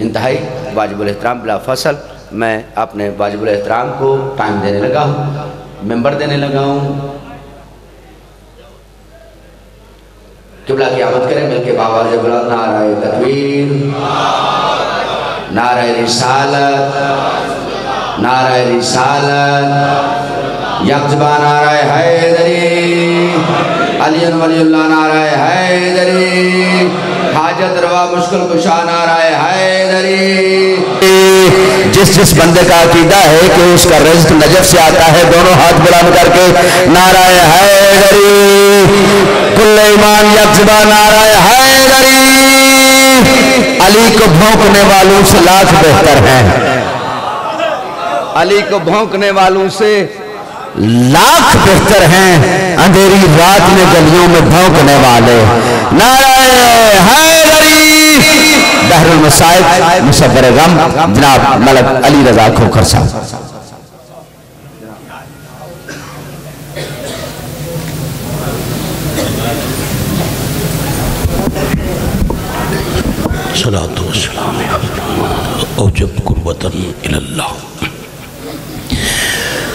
इंतहाई वाजिबुल एहतराम, बिला फ़सल। मैं अपने वाजिबुल एहतराम को टाइम देने लगा हूँ, मेंबर देने लगा हूँ। किबला की आमद करें मिलके बाबा जब नाराय तकवीर, नाराय रिसालत नाराय रिसालत, यकजबा नाराय हैदरी, अली नाराय हैदरी। हाजत रवा मुश्किल कुशा नाराय हैदरी। जिस जिस बंदे का अकीदा है कि उसका रिज्क नजफ से आता है दोनों हाथ बुलंद करके नाराय हैदरी। कुल्ले ईमान यकजबा नाराय हैदरी। अली को भौंकने वालों से लाख बेहतर है। अली को भौंकने वालों से लाख बेहतर हैं, अंधेरी रात में गलियों में भौंकने वाले। नाराय हैदरी! गम, जनाब मलक अली रजा खोखर साहब। सलातो सलाम औजब कुर्बतन इल्लाह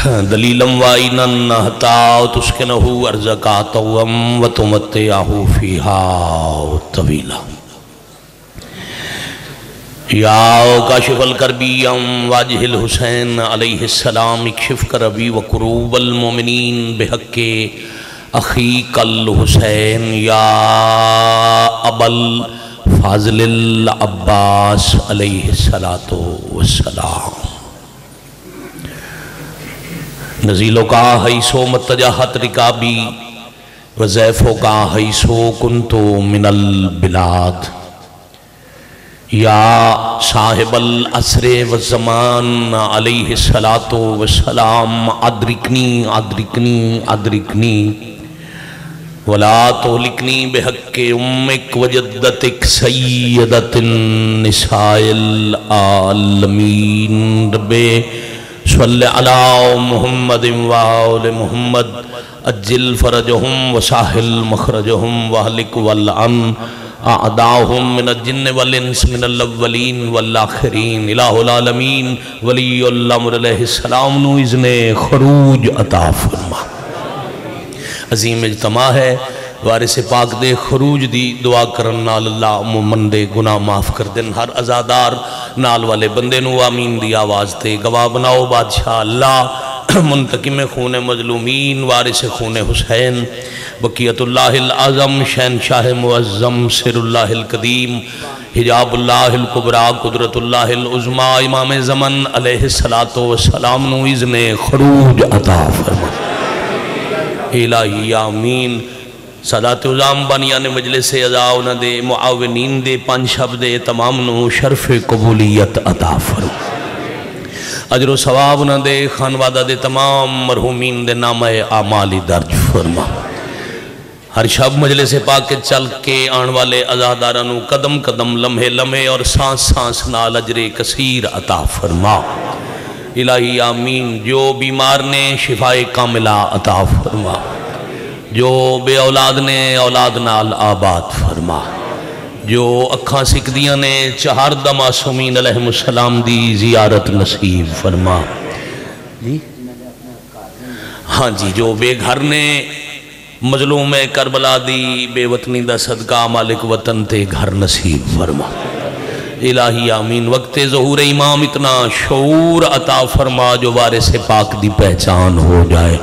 दलीलम वाइनन हता तुस्किनहु अर्ज़कातवम व तुमत्तियाहु फ़ीहा तवीला। या काशिफल करबीम वाजहिल हुसैन अलैहिस्सलाम इक्शिफ करबी व कुरूबल मोमिनीन बेहक्के अखी कल हुसैन या अबल फाजलिल अब्बास अलैहिस्सलातो वस्सलाम। नज़ीलों का हईसो मतजाहत रिकाबी, वज़ैफ़ों का हईसो कुन तो मिनल बिलाद या साहिबल असरे व ज़मान अलैहिस्सलातो वसलाम अदरिकनी अदरिकनी अदरिकनी। वला तो लिखनी बेहक उम्मिक वजदतिक सैयदतिन निसाइल आलमीन, रब्बे। सल्ल अला मुहम्मद वाल मुहम्मद। अज्जिल फरजहुम वसाहिल मखरजहुम वहलिक वल अन आदाहुम मिन जिन्न वल इंस मिनल अव्वलीन वल आखिरीन। इलाहुल आलमीन वलीउल अम्र अलैहि सलाम नु इज़्ने खरूज अता फरमा। अजीम इजतमा है। वारिस पाक दे खरूज दी दुआ करन नाल अल्लाह मुमन दे गुनाह माफ़ कर देन। हर अजादार नाल वाले बंदे नु आमीन दी आवाज़ ते गवाह बनाओ बादशाह अल्लाह। मुंतकिम खून मजलूमीन, वारिस खून हुसैन। बकीयतुल्लाहिल आज़म शहन शाह मुअज़्ज़म, सिरुल्लाहिल कदीम। हिजाबुल्लाहिल-कुबरा कुदरतुल्लाहिल उज़्मा, इमाम ज़मन अलैहिस्सलातो वस्सलाम नु इज़्ने खरूज अता फरमा इलाही आमीन। सदात उजाम बनिया ने मजले से अदा उन्होंने मुआवनीन दे, पंज तमाम शरफ कबूलीयत अता फरो। अजरो सवाब उन्होंने खानवादा दे तमाम मरहूमीन दे नाम आमाली दर्ज फरमा। हर शब मजले से पा के चल के आने वाले अजादारा कदम कदम लम्हे लम्हे और सांस सांस नाल अजरे कसीर अता फरमा। इलाही आमीन, जो बीमार ने शिफाए कामिला अता फरमा। जो बे औलाद ने औलाद नाल आबाद फरमा जो अखा सिकदियाँ ने चार दमासूमीन अलैहिस्सलाम दी जियारत नसीब फरमा। जी? हाँ जी जो बेघर ने मजलूम करबला दी बेवतनी दा सदका मालिक वतन ते घर नसीब फरमा। इलाही आमीन वक्त जहूर इमाम इतना शूर अता फरमा जो वारे से पाक दी पहचान हो जाए।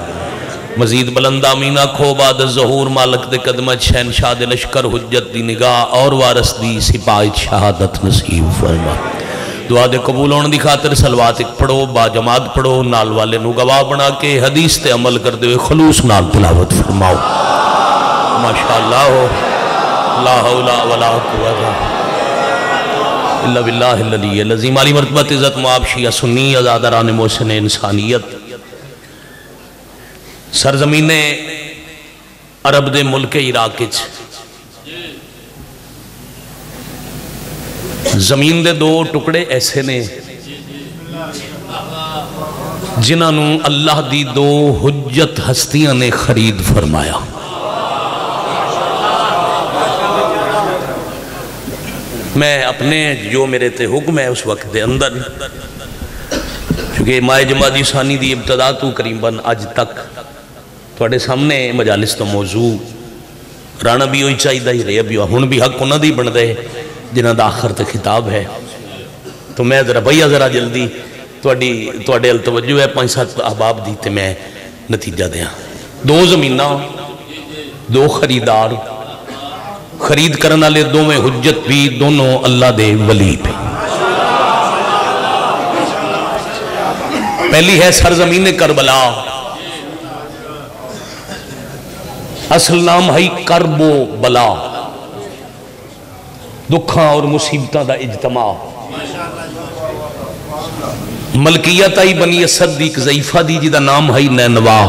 मजीद बुलंदा मीना खो बाद जहूर मालक दे कदम शहन शाह दे लश्कर हुज्जत दी निगाह और वारस दी सिपाही शहादत नसीब फरमा। दुआ दे कबूल होने की खातर सलवात पढ़ो, बाजमात पढ़ो, नाल वाले गवाह बना के हदीस ते अमल करते हुए खलूस नाल तिलावत फरमाओ। माशा अल्लाह ला हौला वला कुव्वता। लजीम अली मरतबत इज़्ज़त मुआबशिया सुन्नी आज़ादरान मोहसिन इंसानियत। सरजमीन अरब के मुल्क इराक ज़मीन के दो टुकड़े ऐसे ने, जिन्होंने अल्लाह की दो हुज्जत हस्तियाँ ने खरीद फरमाया। मैं अपने जो मेरे ते हुक्म है उस वक्त के अंदर, क्योंकि माए जमादी सानी की इब्तदा तू करीबन अज तक थोड़े सामने मजालिस तो मौजू रहना भी वही चाहिए ही रहा भी हूँ भी हक उन्होंने है जिन्हों का आखिर तो खिताब है तो मैं जरा भैया जरा जल्दी थोड़ी थोड़े अल तवजो है पाँच सत्त अहबाब की तो मैं नतीजा दें दो ज़मीन दो खरीदार खरीद करने वाले दोवें हुज्जत भी दोनों अल्लाह दे वली पहली है सरजमीन करबला असल नाम है करबो बला। दुखा और मुसीबत का इजतमा। मलकीयत आई बनी असद की एक जईफा दी, जिदा नाम है नैनवा।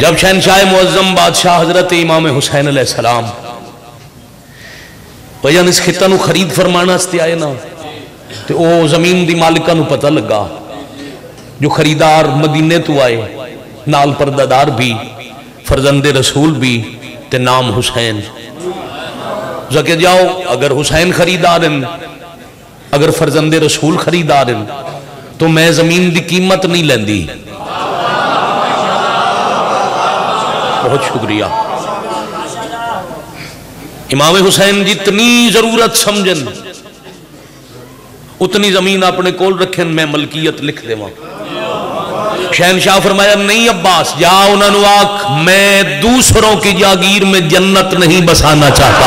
जब शहनशाह मुआजम बादशाह हज़रत इमाम हुसैन अल सलाम भजन इस खिता खरीद फरमान आए ना तो वह ज़मीन की मालिका पता लगा जो खरीदार मदीने तो आए, नाल परदादार भी, फरजंदे रसूल भी, ते नाम हुसैन। जके जाओ, अगर हुसैन खरीदार अगर फरजंद रसूल खरीदार तो मैं ज़मीन की कीमत नहीं लेंदी। बहुत शुक्रिया। इमाम हुसैन जितनी ज़रूरत समझन, उतनी ज़मीन अपने कोल रखें, मैं मलकियत लिख देव। शहनशाह फरमाया, नहीं अब्बास जा उन्होंने आख मैं दूसरों की जागीर में जन्नत नहीं बसाना चाहता।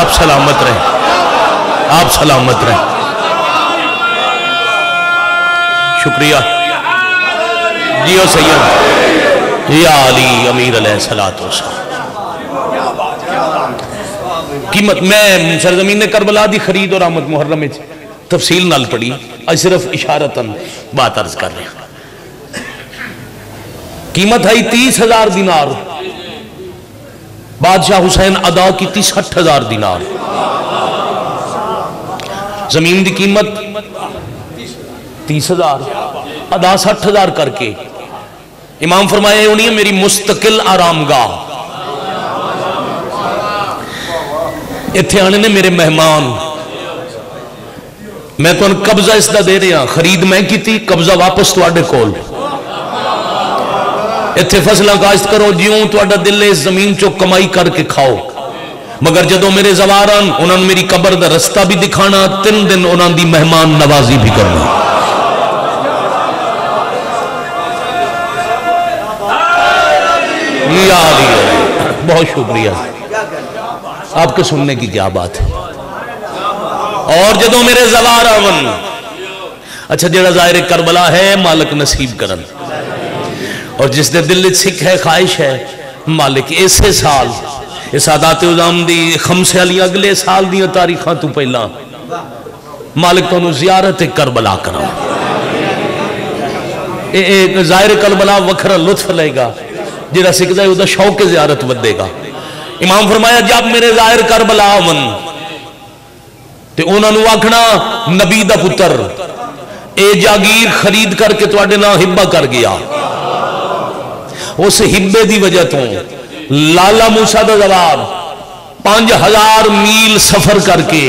आप सलामत रहे। आप सलामत रहे। शुक्रिया। जियो सैयद। या अली अमीर सलात कीमत, मैं सरजमीन करबला की खरीद और आमद मुहर्रम तफसील नाल पढ़ी, अज सिर्फ़ इशारतन बात अर्ज़ कर रहे कीमत है तीस हज़ार दिनार। बादशाह हुसैन अदा की सठ हज़ार दिनार। ज़मीन की कीमत तीस हज़ार, अदा सठ हज़ार करके। इमाम फरमाए होनी है मेरी मुस्तकिल आरामगाह। इतने आने ने मेरे मेहमान मैं तुम कब्जा इसका दे रहा? खरीद मैं की कब्जा वापस थोड़े को इतने फ़सलों काश्त करो, ज्यों थोड़ा दिल इस ज़मीन चो कमाई करके खाओ। मगर जो मेरे जवार उन्होंने मेरी कबर का रस्ता भी दिखाना तीन दिन उन्होंने मेहमान नवाजी भी करना। बहुत शुक्रिया। आपके सुनने की क्या बात है? और जो मेरे जवार आवन। अच्छा जरा ज़ाहिर करबला है, मालिक नसीब करन। और जिसके दिल सिख है, ख्वाहिश है, मालिक इसे साल, इस आदात उजाम की खमसे वाली अगले साल दिया तारीखा तू पहला, मालिक तुम जियारत करबला करा। ज़ाहिर करबला वखरा लुत्फ लेगा जरा सिखता है शौक जियारत बदेगा इमाम फरमाया, जब मेरे ज़ाहिर करबला वन तो आखना, नबी का पुत्र ए जागीर खरीद करके थोड़े ना हिब्बा कर गया। उस हिब्बे की वजह तो लाला मूसा का जवाब, पाँच हज़ार मील सफ़र करके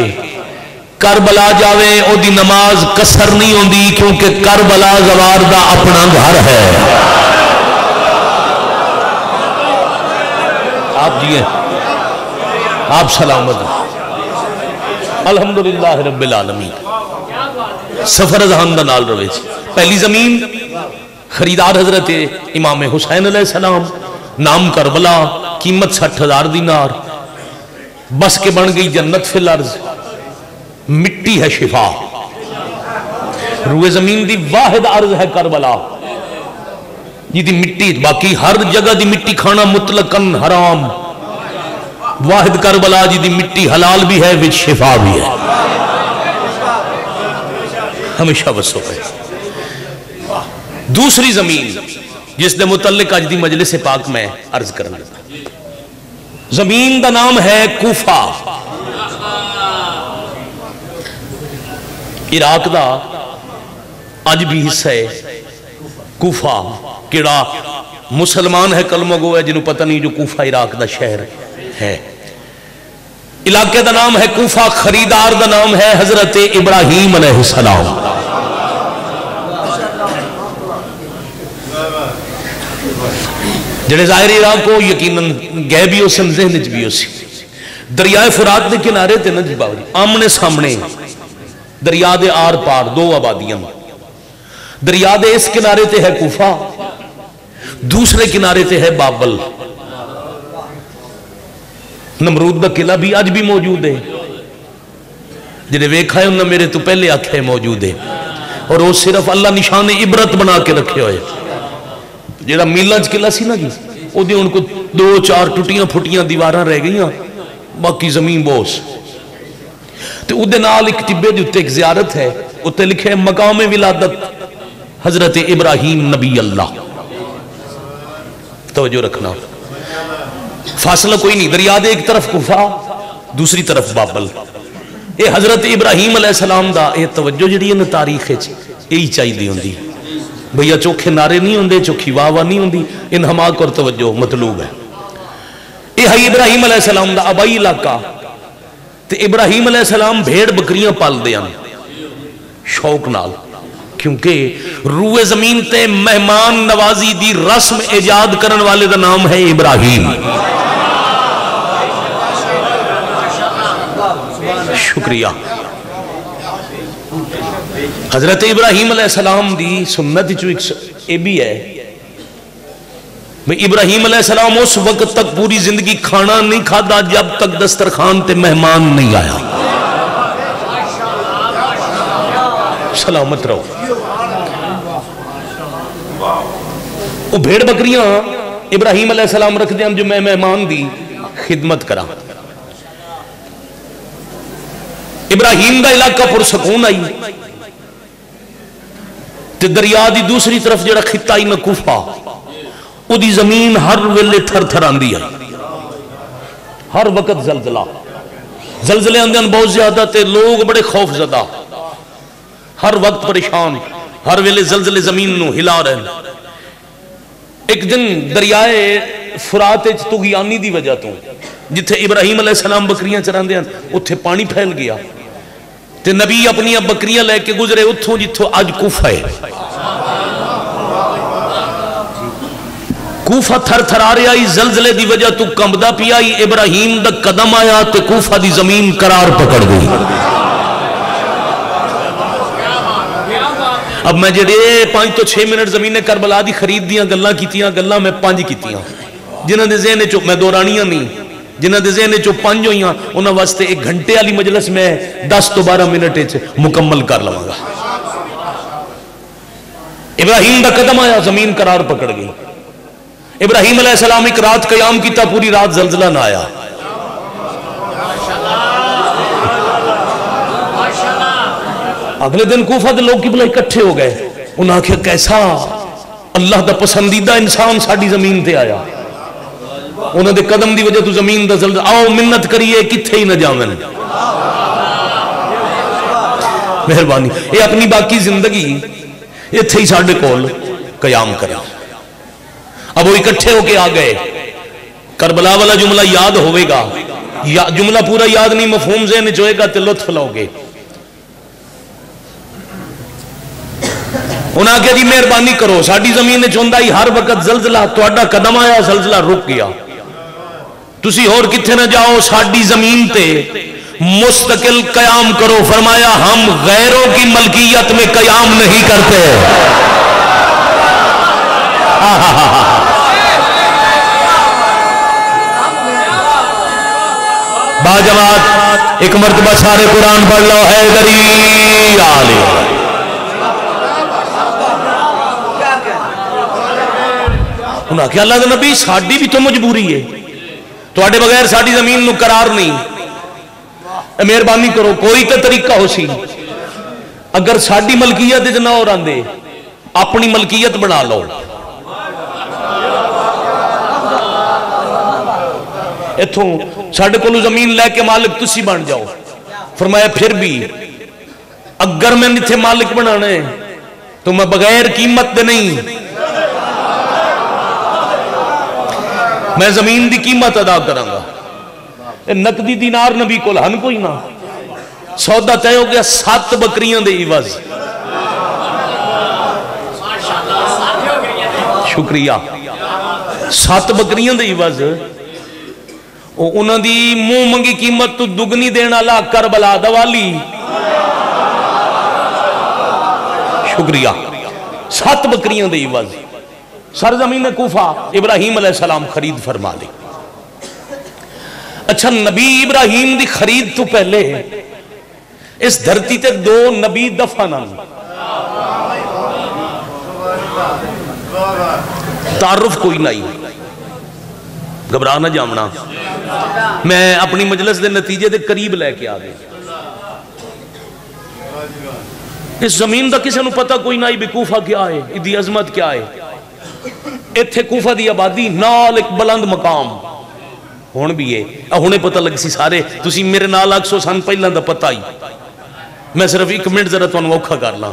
करबला जावे, ओदी नमाज़ कसर नहीं होती क्योंकि करबला जवार का अपना घर है। आप जी आप सलामत अलहमदुल्ला रबालमी सफ़र जहान का नाल रवे पहली ज़मीन, खरीदार हज़रत इमाम हुसैन सलाम, नाम करबला, कीमत सठ हज़ार दिनार। बस के बन गई जन्नत फिल अर्ज़। मिट्टी है शिफा। रुए ज़मीन की वाहिद अर्ज़ है करबला। जिदी मिट्टी बाकी हर जगह की मिट्टी खाना मुतलकन हराम। वाहिद करबला जी की मिट्टी हलाल भी है विच शिफा भी है। हमेशा वसो है। दूसरी ज़मीन जिसके मुतलक अज की मजलिस पाक मैं अर्ज़ कर लगा। ज़मीन का नाम है कूफा। इराक का अज भी हिस्सा है कूफा। किड़ा मुसलमान है कलमा गो है जिन्होंने पता नहीं जो कूफा इराक का शहर है। इलाके का नाम है कूफा, खरीदार का नाम है हज़रत इब्राहिम सलाम। जेड़े ज़ाहिर राह को यकीन गए भी उस जहन भी उस दरियाए फुरात के किनारे ते ना जी आमने सामने दरिया के आर पार, दो आबादियाँ। दरिया के इस किनारे ते है कूफा, दूसरे किनारे ते है बाबल। नमरूद का किला भी अज भी मौजूद है। जिन्हें वेखा है उन्हें मेरे तो पहले आख्या मौजूद है। और वो सिर्फ़ अल्लाह निशान इबरत बना के रखे हुए जो मीला च किला ना जी वो उनको दो चार टुटिया फुटिया दीवार रह गई बाकी ज़मीन बोस। तो वो एक टिब्बे के उत्ते एक जियारत है, उत्ते लिखे मकाम विलादत, हज़रत इब्राहिम नबी अल्लाह। तवजो रखना। फासला कोई नहीं दरिया दे एक तरफ़ गुफा, दूसरी तरफ़ बाबल। ये हज़रत इब्राहिम सलाम का यह तवज्जो जी तारीख यही चाहिए होंगी भैया, चौखे नारे नहीं होंगे चौखी वाह वाह नहीं होंगी इन हमाक और तवज्जो मतलूब है। यह है इब्राहिम सलाम का अबाई इलाका। तो इब्राहिम सलाम भेड़ बकरियाँ पालते हैं। शौक नाल। क्योंकि रूए ज़मीन ते मेहमान नवाजी दी रस्म ईजाद करने वाले का नाम है इब्राहिम। शुक्रिया। हज़रत इब्राहिम सलाम की सुन्नत चो भी है। इब्राहिम सलाम उस वक्त तक पूरी ज़िंदगी खाना नहीं खादा जब तक दस्तरखान ते मेहमान नहीं आया। सलामत रहो। वो भेड़ बकरियाँ इब्राहिम सलाम रखते हैं जो मैं मेहमान की खिदमत करा। इब्राहिम का इलाका पुरसकून आई। ते दरिया की दूसरी तरफ़ जो खिता ओदी ज़मीन हर वेले थर थर आती है हर वक्त जलजला। जलजले आते हैं बहुत ज़्यादा, ते लोग बड़े खौफ जदा हर वक्त परेशान हर वेले जलजले ज़मीन हिला रहे एक दिन दरियाए फुरात तुगियानी की वजह तो जिथे इब्राहिम सलाम बकरियाँ चराते हैं उत्थे पानी फैल गया ते नबी अपनी बकरियाँ लैके गुजरे उतों जितों अज कुफा है। कूफा थर थरा रहा जलजले की वजह तू कंबदा पिया, इब्राहिम का कदम आया तो कूफा की ज़मीन करार पकड़ गई। अब मैं जे पाँच तो छे मिनट ज़मीन करबला की खरीद दिया गल् गल् मैं पाँच की जिन्होंने जेहन चो मैं दोरानिया नहीं जिन्होंने जेहन चो पाँच हुई उन्होंने वास्ते एक घंटे वाली मजलस मैं दस तो बारह मिनट मुकम्मल कर लवगा। इब्राहिम का कदम आया, ज़मीन करार पकड़ गई। इब्राहिम सलाम एक रात कयाम किया पूरी रात जलजला ना आया अगले दिन कूफा के लोग किबला इकट्ठे हो गए। उन्हें आखिया कैसा? अल्लाह का पसंदीदा इंसान साड़ी ज़मीन से आया। उन्होंने कदम की वजह तू ज़मीन जल्द आओ मिन्नत करिए कितने ही न जावन। मेहरबानी। ये अपनी बाकी ज़िंदगी इतने ही साढ़े कोल कयाम करा। अब वो इकट्ठे होके आ गए। करबला वाला जुमला याद होगा या, जुमला पूरा याद नहीं मफहूम से निचोएगा तो लुत्फ लोगे उन्हें आख्या जी, मेहरबानी करो। साड़ी ज़मीन चुंदा ही हर वक्त जलजला तो कदम आया, जलजला रुक गया। तुम होर कितने ना जाओ साड़ी ज़मीन ते मुस्तकिल कयाम करो। फरमाया, हम गैरों की मलकियत में कयाम नहीं करते। बाजमात, एक मरतबा सारे कुरान पढ़ लो, है दरी, आले। उन्हें आख्या, अल्लाह नबी, साड़ी भी तो मजबूरी है। थोड़े बगैर साड़ी ज़मीन करार नहीं। मेहरबानी करो, कोई तो तरीका हो सी। अगर साड़ी मलकीयत ना और आते अपनी मलकीयत बना लो। इथों साढ़े को ज़मीन लैके मालिक तुम बन जाओ। फरमाया, फिर भी, अगर मैं इतने मालिक बनाने तो मैं बगैर कीमत दे नहीं। मैं ज़मीन की कीमत अदा करा नकदी दीनार नबी को हन कोई ना। सौदा तय हो गया, सत बकरियाँ दे शुक्रिया। सत बकरियाँ दे इवज। उन्होंने मुँह मंगी कीमत तू दुगनी देने वाला करबला दवाली। शुक्रिया। सत बकरियाँ दे सरजमीन कुफा इब्राहिम सलाम खरीद फरमा ली। अच्छा नबी इब्राहिम की खरीद तो पहले इस धरती ते दो नबी दफन तारुफ कोई नहीं घबरा ना जामना। मैं अपनी मजलस के नतीजे के करीब लैके आ गया। इस ज़मीन का किसी पता कोई ना भी कूफा क्या है इसकी अजमत क्या है। इतने कूफा की आबादी, नाल एक बुलंद मकाम। हूँ भी है हूँ पता लग सी सारे तुम मेरे नाल आखो सन पहला का पता ही। मैं सिर्फ़ एक मिनट जरा तुम औखा कर ला।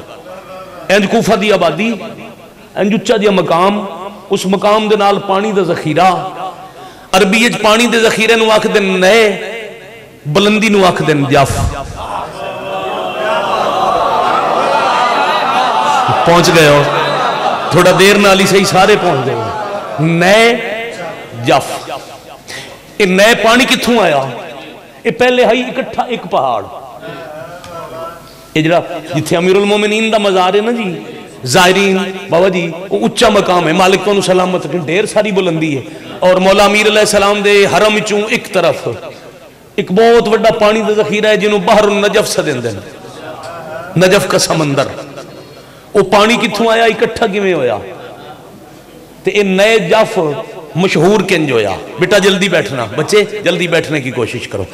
इंज कूफा की आबादी इंज उच्चा जहा मकाम, उस मकाम के नाल पानी का जखीरा। अरबी पानी के जखीरे आखते नए, बुलंदी आखते जफ पहुँच गए हो। थोड़ा देर नाल ही सही सारे पहुँच गए नए जफ। ये नए पानी कितों आया? ये पहले है इकट्ठा एक पहाड़। ये जरा जिथे अमीरुल मोमिनीन का मजार है ना जी? जायरीन बाबा जी, वो उच्चा मकाम है। मालिक तो सलामत ढेर सारी बुलंदी है। और मौला अमीर सलाम दे हरम चू एक तरफ़। एक बहुत बड़ा पानी का जखीरा है जिन्होंने बाहर नजफ सदेंदे नजफ का समंदर। वो पानी कितों आया, इकट्ठा तो ये नए जफ मशहूर किंज होया? बेटा, जल्दी बैठना। बच्चे, जल्दी बैठने की कोशिश करो।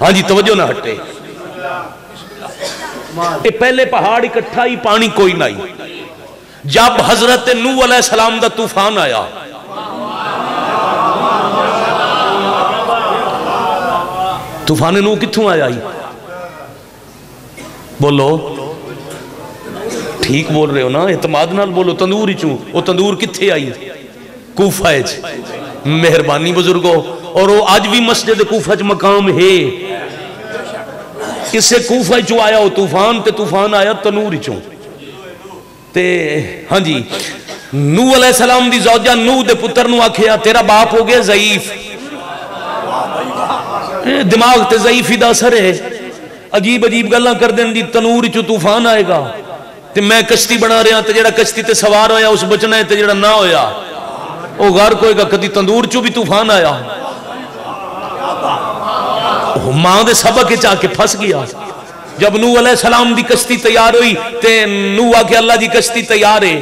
हाँ जी, तवज्जो ना हटे। पहले पहाड़ इकट्ठा ही पानी कोई ना जब हज़रत नू सलाम का तूफ़ान आया, तूफ़ान नू कितों आया ही? बोलो। ठीक बोल रहे हो ना? इतमाद नाल बोलो, तंदूर ही चू वो तंदूर कितने आई? कूफा मेहरबानी बुजुर्गो। और वो अज भी मस्जिद कूफा च मकाम है। किसे कूफा चो आया तूफ़ान ते तूफ़ान आया, तनूर चो। ते हाँ जी। नू सलाम दी जौजा नू दे पुत्र आखिया तेरा बाप हो गया जईफ। दिमाग ते जईफी का असर है। अजीब अजीब गल् कर दें, तनूर चो, तूफ़ान आएगा। ਤੇ ਮੈਂ ਕਸ਼ਤੀ ਬਣਾ ਰਿਹਾ ਤੇ ਜਿਹੜਾ ਕਸ਼ਤੀ ਤੇ ਸਵਾਰ ਹੋਇਆ ਉਸ ਬਚਣਾ ਹੈ ਤੇ ਜਿਹੜਾ ਨਾ ਹੋਇਆ ਉਹ ਗਰਕ ਹੋਏਗਾ ਕਦੀ ਤੰਦੂਰ ਚੋਂ ਵੀ ਤੂਫਾਨ ਆਇਆ मां के सबक आके फस गया जब नू सलाम की कश्ती तैयार हुई तो नू आके अल्लाह की कश्ती तैयार है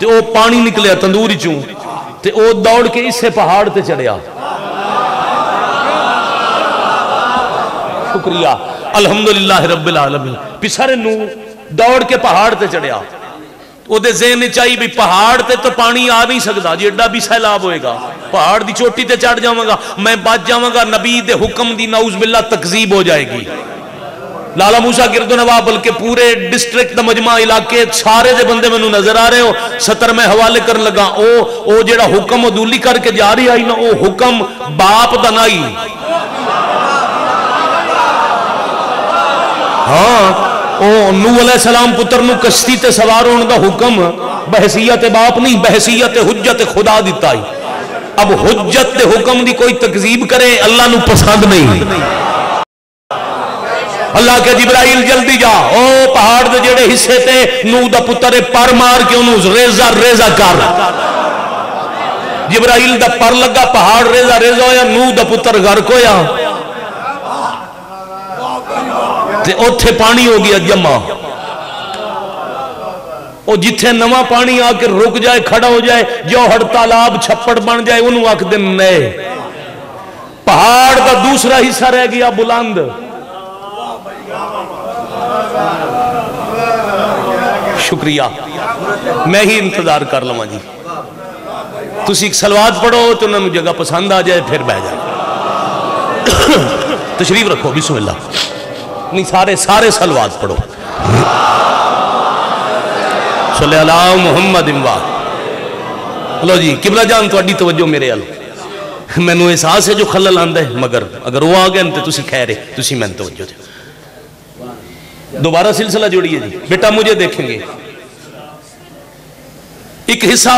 तो वह पानी निकलिया तंदूर चू तो वह दौड़ के इसे पहाड़ से चढ़िया शुक्रिया अलहमदुल्ला रबिल आलमी पिछड़े दौड़ के पहाड़ से चढ़िया चाहिए भी पहाड़ ते तो पानी आ नहीं सकता जो एडा भी सैलाब होएगा। पहाड़ की चोटी ते चढ़ जावगा, मैं बच जावगा, नबी के हुक्म की नाउज बिल्ला तकजीब हो जाएगी। लाला मूसा गिरदो नवाब बल्कि पूरे डिस्ट्रिक्ट मजमा इलाके, सारे दे बंदे मैं नज़र आ रहे हो। सतर मैं हवाले कर लगा ओ ओ जेड़ा हुक्म अदूली करके जा रही आई ना ओ हुक्म बाप का ही हाँ। नू सलाम पुत्र कश्ती ते सवार होने का हुक्म, बहसीयत बाप नहीं, बहसीयत हुज्जत खुदा दिता ही। अब हुज्जत के हुक्म की कोई तकजीब करे, अल्लाह पसंद नहीं। अल्लाह के जिब्राइल, जल्दी जा। ओ, पहाड़ के जेड़े हिस्से ते नू का पुत्र पर मार के उन्होंने रेजा रेजा कर। जिब्राइल का पर लगा, पहाड़ रेजा रेजा होया नू का पुत्र गर्क होया ते उथे पानी हो गया जमा ਉਹ ਜਿੱਥੇ ਨਵਾਂ ਪਾਣੀ ਆ ਕੇ ਰੁਕ ਜਾਏ ਖੜਾ ਹੋ ਜਾਏ ਜੋ ਹੜ ਤਾਲਾਬ ਛੱਪੜ ਬਣ ਜਾਏ ਉਹਨੂੰ ਆਖਦੇ ਨਏ पहाड़ का दूसरा हिस्सा रह गया बुलंद शुक्रिया मैं ही इंतजार कर लवा जी तुम एक सलवाद पढ़ो तो उन्होंने जगह पसंद आ जाए फिर बह जाए तशरीफ रखो बिस्मिल्लाह नहीं सारे सारे सलवाद पढ़ो। सल्लल्लाहु मोहम्मद इमवा लो जी, किबला जान थोड़ी तवज्जो मेरे अल मैनू एहसास है जो खलल आंदा है, मगर अगर वो आ गए तो खैर है मैंने तवज्जो दो दोबारा सिलसिला जोड़िए जी। बेटा, मुझे देखेंगे। एक हिस्सा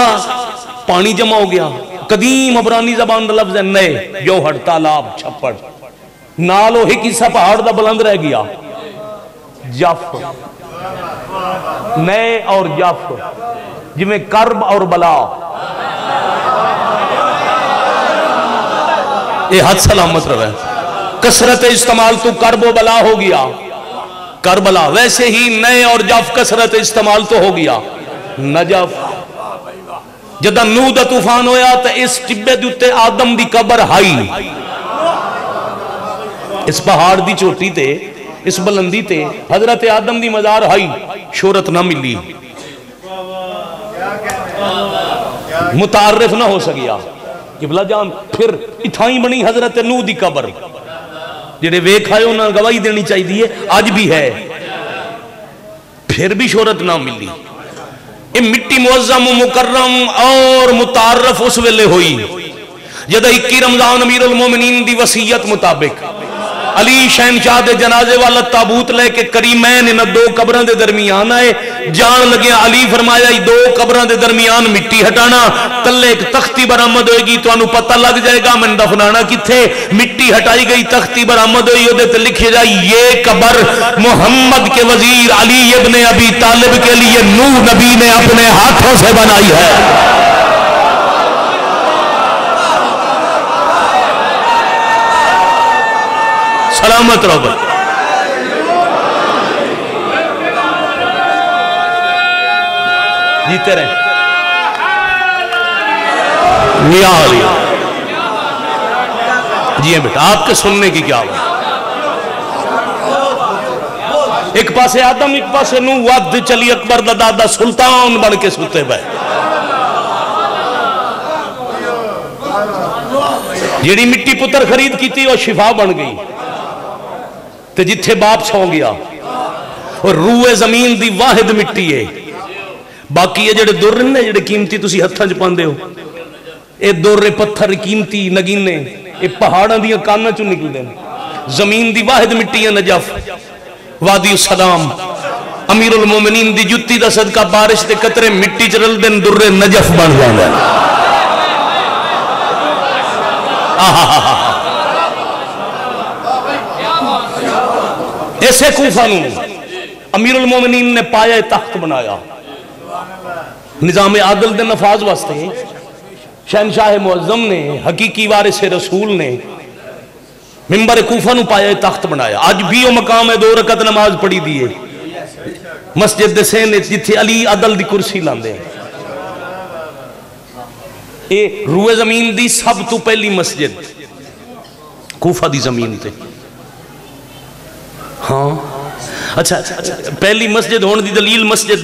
पानी जमा हो गया। कदीम अबरानी जबान लफ्ज है नए, जो हड़ तालाब छप्पड़। नाल एक हिस्सा पहाड़ का बुलंद रह गया। जफ। नए और जफ। जिमें कर्ब और बला। ये हद सलामत रहे। कसरत इस्तेमाल तो करबो बला हो गया। करबला वैसे ही नए और जफ कसरत इस्तेमाल तो हो गया। नजफ। जदा नूह का तूफ़ान होया तो इस टिब्बे उत्ते आदम की कबर हाई। इस पहाड़ की चोटी ते, इस बुलंदी ते, हज़रत आदम की मजार हाई शोरत ना मिली। मुतारफ ना हो सकिया किबला जान, फिर इथाई बनी हज़रत नू की कबर। जेडे वेख आए उन्होंने गवाही देनी चाहिए अज भी है। फिर भी शोहरत ना मिली। ये मिट्टी मुआजम मुकर्रम और मुतारफ उस वेले हुई जद इक्की रमज़ान अमीर मोमिनीन की वसीयत मुताबिक। अली शहनशाह के जनाजे वाला ताबूत लेके करीमैन इन दो कबर के दरमियान आए। जान लगे अली फरमाया दो कबर के दरमियान मिट्टी हटाना तले एक तख्ती बरामद होगी तो पता लग जाएगा मैं दफनाना किथे मिट्टी हटाई गई, तख्ती बरामद हुई लिखे जाए ये कबर मोहम्मद के वज़ीर अली इब्ने अबी तालिब के लिए नूह नबी ने अपने हाथों से बनाई है। सलामत रहो। जीते रहे। जी बेटा, आपके सुनने की क्या बात? एक पासे आदम, एक पासे नू वद चली अकबर दा दादा सुल्तान बन के सुते पे जी मिट्टी पुत्र खरीद की वो शिफा बन गई। तो जिथे बाप सौ गया रूए ज़मीन की वाहिद मिट्टी है। बाकी ये जो दुर ने जो कीमती हथा च पाते हो ये दुर पत्थर, कीमती नगीने ये पहाड़ों दाना चो निकलते हैं ज़मीन की वाहिद मिट्टी है नजफ। वादी सलाम। अमीर उल मोमिनीन की जुत्ती का सदका बारिश के कतरे मिट्टी च रलते हैं दुर्रे नजफ बन जाते हैं ऐसे कूफा अमीर मोमिनीन ने पाया तख्त बनाया। निज़ाम आदल के नफाज वास्ते शहनशाह मुआजम ने, हकीकी वारिस रसूल ने मिम्बर कूफा पाया तख्त बनाया। अज भी वह मकाम है, दो रकत नमाज़ पढ़ी दी है। मस्जिद सेन जिथे अली अदल की कुर्सी लाते रूए ज़मीन की सब तो पहली मस्जिद, कूफा की ज़मीन हाँ। अच्छा अच्छा अच्छा पहली मस्जिद होने की दलील मस्जिद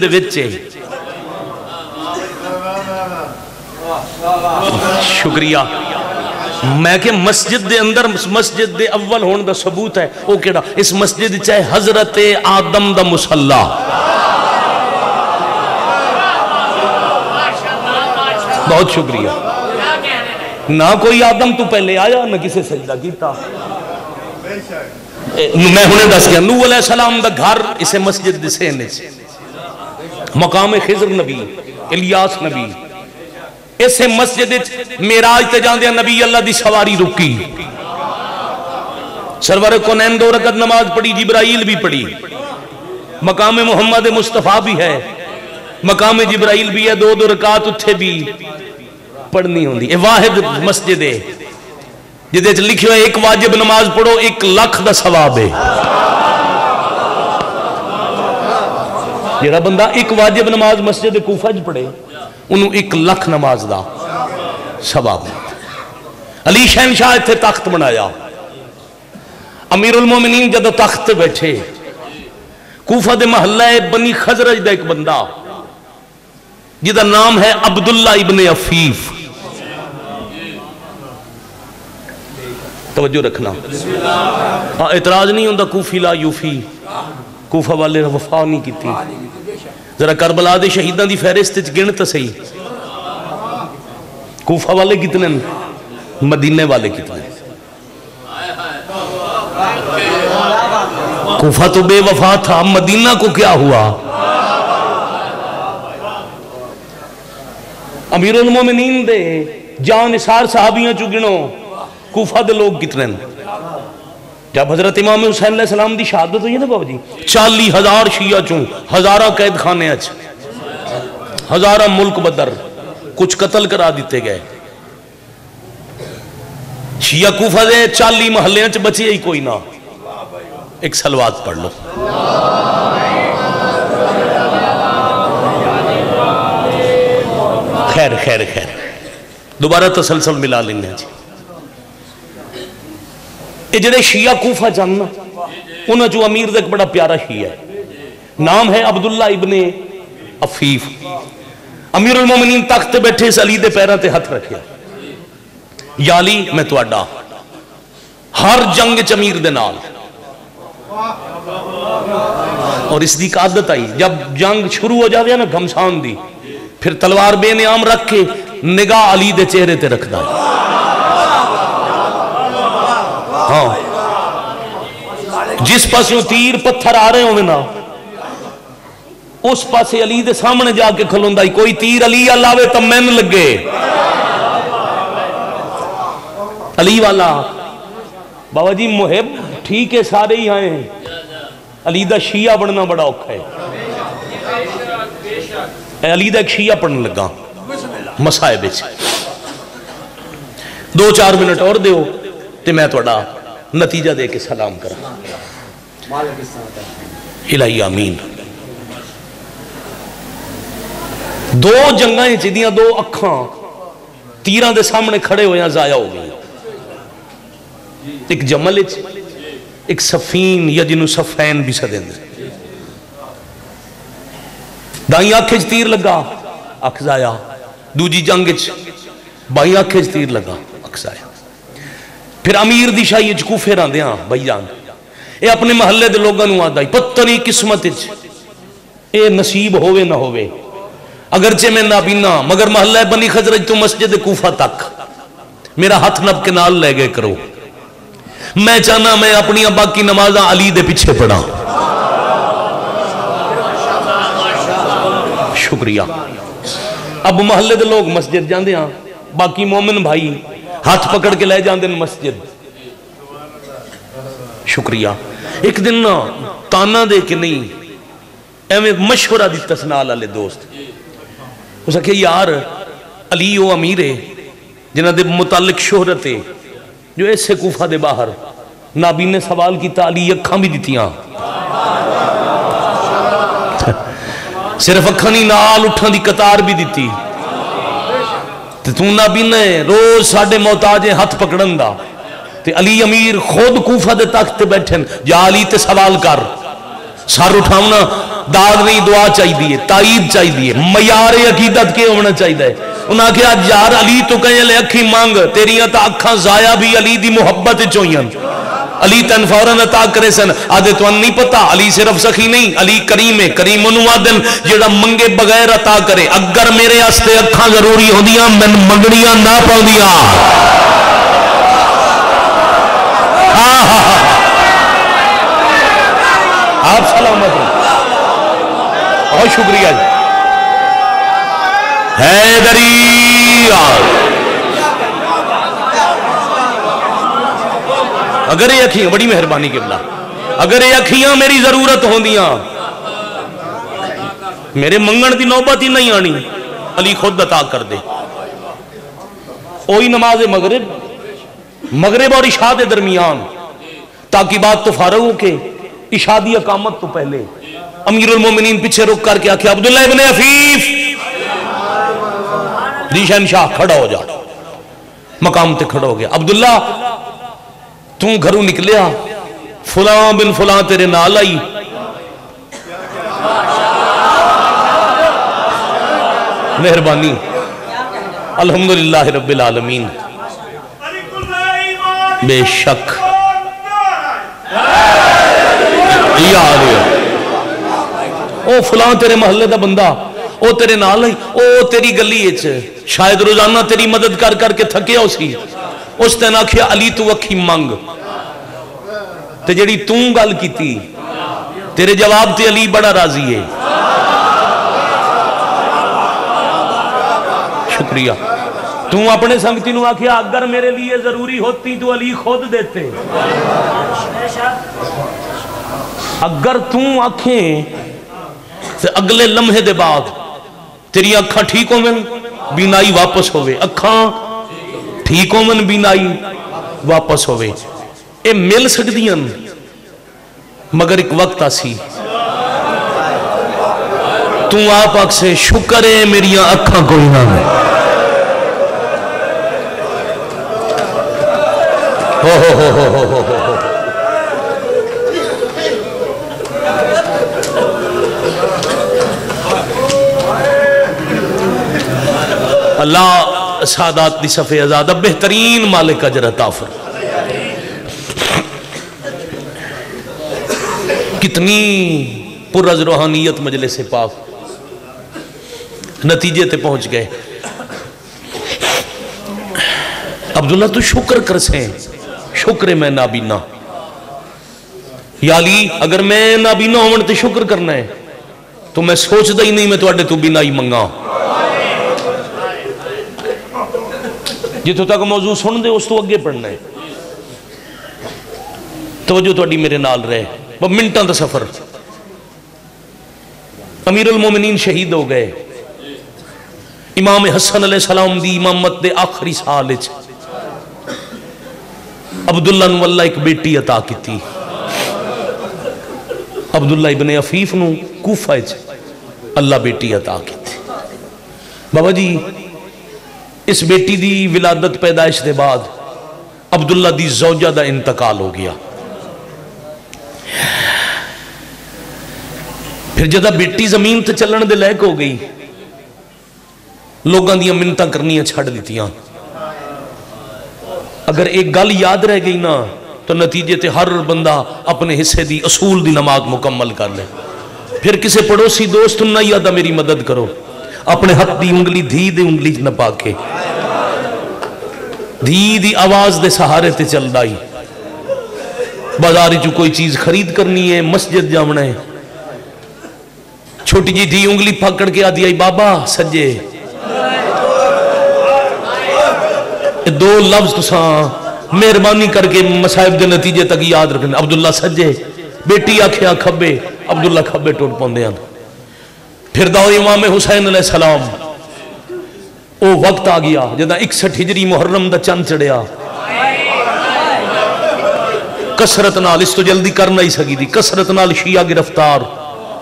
शुक्रिया। मैं के मस्जिद दे अंदर, मस्जिद दे अव्वल होने का सबूत है, वो केड़ा? इस मस्जिद चाहे हज़रत आदम दा मुसल्ला। बहुत शुक्रिया। ना कोई आदम तू पहले आया, ना किसी सजदा किया मैं हमने दस गया नू सलाम का घर इसे मस्जिद दिसे मकाम खिजर नबी, इलियास नबी। इसे मस्जिद मेराज ते जाते नबी, अल्लाह की सवारी रुकी। सरवर को नैन दो रकत नमाज़ पढ़ी, जिब्राइल भी पढ़ी। मकाम मोहम्मद मुस्तफ़ा भी है। मकाम जिब्राइल भी है, दो दो रकात उत्थे भी पढ़नी होंगी वाहिद मस्जिद है जिसे लिखे हुए एक वाजिब नमाज़ पढ़ो, एक लख का सवाब है। जरा बंदा एक वाजिब नमाज़ मस्जिद कूफा च पढ़े उन्होंने एक लख नमाज़ का सवाब अली शहन शाह इतने तख्त बनाया। अमीर उल मोमिनीन जब तख्त बैठे, कूफा दे महला है बनी खजरज का एक बंदा, जिदा नाम है अब्दुल्ला इबन अफीफ। तवज्जो रखना। हाँ इतराज नहीं होता कूफी ला यूफी। कूफा वाले वफा नहीं की जरा करबला के शहीदों की फहरिस्त गिण तो सही। कूफा वाले कितने मदीने वाले कितने? कूफा तो बेवफा था, मदीना को क्या हुआ? अमीरुल मोमिनीन दे, जान निसार साहबियाँ चु गिनो कूफा के लोग कितने जब हज़रत इमाम हुसैन सलाम की शहादत हुई है ना बाबू जी चाली हज़ार शिया चू, हजारा कैद खाने हजारा मुल्क बदर, कुछ कतल करा दिते गए। शिया कूफा दे चाली महल्ले च बचे ही कोई ना। एक सलवात पढ़ लो। खैर खैर खैर। दोबारा तसलसल मिला लेंगे जी जे शिया कूफा जानना उन्होंने जो अमीर एक बड़ा प्यारा शिया है। नाम है अब्दुल्ला इबने अफीफ। अमीर उलमोमिन तख्त बैठे इस अली के पैरों से हथ रखे याली मैं थोड़ा हर जंग च अमीर दे नाल। और इसकी आदत आई, जब जंग शुरू हो जाए ना घमसान की फिर तलवार बेनियाम रख के निगाह अली दे चेहरे ते रखता है। हाँ। जिस पास तीर पत्थर आ रहे हो ना, उस पास अली दे सामने जाके खलोंदा कोई तीर अली लावे तो मैन लगे अली वाला, बाबा जी मुहिब ठीक है, सारे ही आए हैं। अली का शीया बनना बड़ा औखा है। अली का एक शीया पढ़न लगा, मसाए दो चार मिनट और दो तो मैं थोड़ा नतीजा दे के सलाम करा। इलाही आमीन। दो जंगा जिदियाँ दो अखा तीर के सामने खड़े हो जाया हो गई एक जमल एक सफीन या जिन्हों सफैन भी सदें दाई अख च तीर लगा अख जाया। दूजी जंग बाई अख च तीर लगा अख जाया। फिर अमीर की शाही कूफे आंदे बई जान। ये अपने महल्ले के लोगों आता पता नहीं किस्मत ये नसीब होवे ना होवे। अगरचे मैं ना पीना मगर महल्ला बनी खजरज तो मस्जिद कूफा तक। मेरा हाथ नब के नाल ले गए करो। मैं चाहना, मैं अपनी बाकी नमाजा अली दे पिछे पढ़ा। शुक्रिया। अब मोहल्ले के लोग मस्जिद जाते हैं, बाकी मोमिन भाई हाथ पकड़ के ले जाते मस्जिद। शुक्रिया। एक दिन ना ताना दे के नहीं एवं मशवरा दिता सनाल वाले दोस्त। उस आखे, यार, अली वो अमीर है, जिन्हों के मुतालिक शोहरत है, जो इसे कूफा दे बाहर नाबी ने सवाल किया अली अखा भी दित्तियाँ। सिर्फ़ अखा नहीं नाल उठा की कतार भी दी तू नाबी ने रोज साढ़े मोहताज हथ पकड़न का अली अमीर खुद कूफा दे तख्त बैठे जा अली ते सवाल कर सर उठाना दाद नहीं दुआ चाहिए ताईद चाहिए मयार अकीदत के होना चाहिए उन्हें आख्या यार अली तो कहें अखी मंग तेरिया तो अखा जाया भी अली की मुहब्बत चोईन अली तन फ़ौरन अता करे सन। आदे तुम नहीं पता, अली सिर्फ़ सखी नहीं, अली करीम है, करीम आदन जेड़ा मंगे बगैर अता करे। अगर मेरे वास्ते अखा ज़रूरी होंदिया मैं मंगनिया ना पाउंदिया आप सलामत हो। बहुत शुक्रिया जी। हैदरी अगर ये अखियाँ, बड़ी मेहरबानी किबला। अगर ये अखियाँ मेरी ज़रूरत होंदियाँ, मेरे मंगण की नौबत ही नहीं आनी, अली खुद अता कर दे। ओही नमाज़ मगरब मगरब और इशा के दरमियान, ताकि बात तो फारग हो के, इशा की अकामत तो पहले। अमीरुल मोमिनीन पीछे रुक करके आखे अब्दुल्ला इब्ने अफीफ दीशन शाह खड़ा हो जा। मकाम ते खड़ा हो गया। अब्दुल्ला तू घरों निकलिया फुला बिन फुला तेरे नाल आई मेहरबानी अल्हम्दुलिल्लाह रब्बिल आलमीन बेशक याद है ਉਹ ਫਲਾਂ ਤੇਰੇ ਮਹੱਲੇ ਦਾ ਬੰਦਾ ਉਹ ਤੇਰੇ ਨਾਲ ਹੀ ਉਹ ਤੇਰੀ ਗਲੀ ਵਿੱਚ ਸ਼ਾਇਦ ਰੋਜ਼ਾਨਾ ਤੇਰੀ ਮਦਦ ਕਰ ਕਰਕੇ ਥੱਕਿਆ ਸੀ ਉਸ ਤੇ ਨਾ ਆਖਿਆ ਅਲੀ ਤੂੰ ਅੱਖੀ ਮੰਗ ਤੇ ਜਿਹੜੀ ਤੂੰ ਗੱਲ ਕੀਤੀ ਤੇਰੇ ਜਵਾਬ ਤੇ ਅਲੀ ਬੜਾ ਰਾਜ਼ੀ ਹੈ शुक्रिया तू अपने संगती नु आखिया अगर मेरे लिए जरूरी होती तो अली खुद देते अगर तू आखें तो अगले लम्हे दे बाद तेरी अखा ठीक होवन बीनाई वापस होवे अखा ठीक होवन बीनाई वापस होवे। ये मिल सकदियाँ मगर एक वक्त आसी। तू आप आख से शुक्र है मेरिया अखा कोई ना अल्लाह सादात दी सफ़े आज़ाद बेहतरीन मालिक अजरत आफर कितनी पुरज रूहानियत मजले से पाक नतीजे ते पहुँच गए। अब्दुल्ला, तू शुक्र कर से शुक्र मैं नाबीना। याली अगर मैं नाबीना होवन तो शुक्र करना है तो मैं सोचता ही नहीं मैं थोड़े तू बिना ही मंगा। मौजूद सुन दे, उस तो अगे पढ़ना है। तवजो थोड़ी मेरे नाल रहे। ब मिनटा का सफ़र। अमीरुल मोमिनीन शहीद हो गए। इमाम हसन अलैहि सलाम दी इमामत दे आखिरी साल अब्दुल्ला अल्लाह एक बेटी अता की अब्दुल्ला इबन अफीफ नु कूफा च अल्लाह बेटी अता की बाबा जी इस बेटी की विलादत पैदाइश के बाद अब्दुल्ला दी जौजा का इंतकाल हो गया। फिर जदा बेटी ज़मीन ते चलने दे लायक हो गई, लोगों दी मिन्नत करनिया छड़ दित्तियाँ। अगर एक गल याद रह गई ना तो नतीजे ते हर बंदा अपने हिस्से दी असूल दी नमाज़ मुकम्मल कर ले। फिर किसी पड़ोसी दोस्त ना यादा मेरी मदद करो। अपने हथ दी उंगली, धी दी उंगली च न पाके धी दी आवाज़ दे सहारे ते चल रही बाज़ार चू कोई चीज़ खरीद करनी है, मस्जिद जावना है। छोटी जी धी उंगली पकड़ के आदि आई, बाबा, सज्जे। ये दो लफ्ज तुसा मेहरबानी करके मसाहिब के नतीजे तक याद रखने। अब्दुल्ला सज्जे, बेटी आखिया खब्बे, अब्दुल्ला खब्बे टुर पाते हैं फिर इमाम हुसैन सलाम। वो वक्त आ गया जदा इकसठ हिजरी मुहर्रम का चंद चढ़िया। कसरत नाल इस तो जल्दी कर नहीं सकी थी कसरत नाल शिया गिरफ़्तार